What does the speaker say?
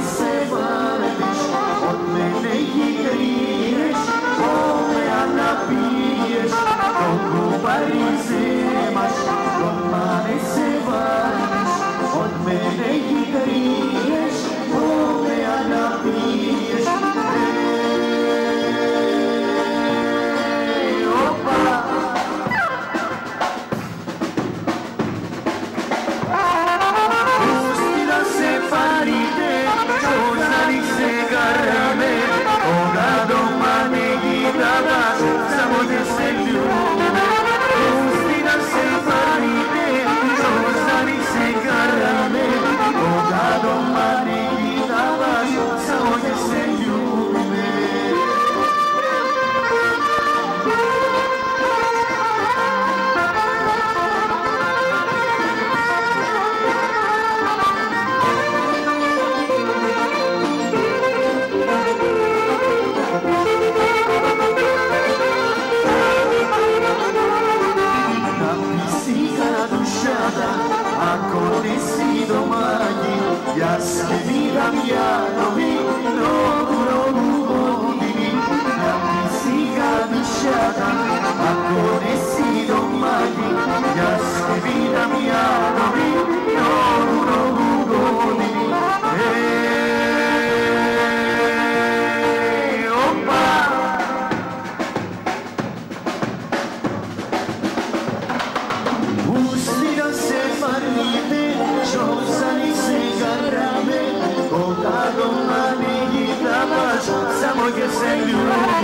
Yes, ja se vida mia I'll get you.